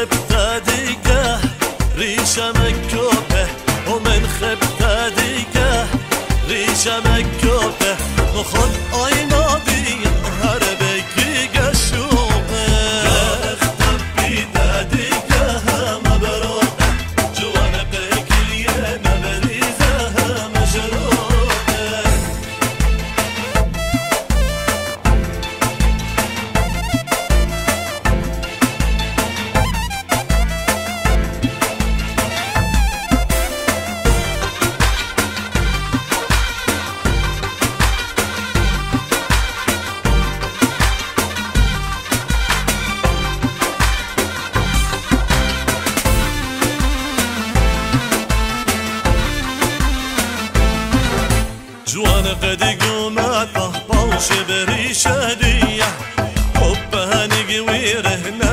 ومن خبت دقه ريشه مكوبه ومن خبت دقه ريشه مكوبه وخذ عينه جوان قد قومت بهبوش بريشة دية حبها نقوي رهنا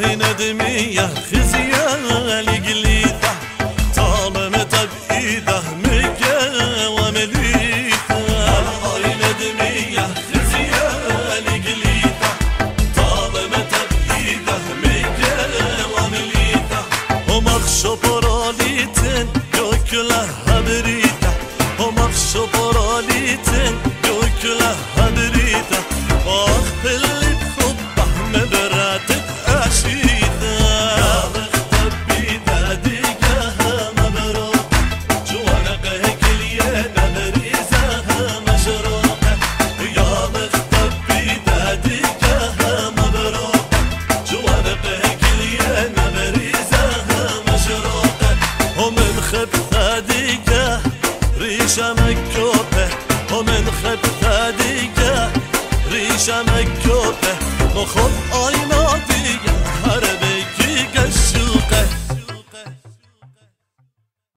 ندمية خزية لقليته طالما تبقيده مكة ومليته الله ندمية خزية لقليته طالما تبقيده مكة ومليته ومخشب راليتن يوكلها بريته يوكلها خب خدیگه ریشم کپه. و من خب خدیگه ریشم کپه. مخب آینا دیگه. هر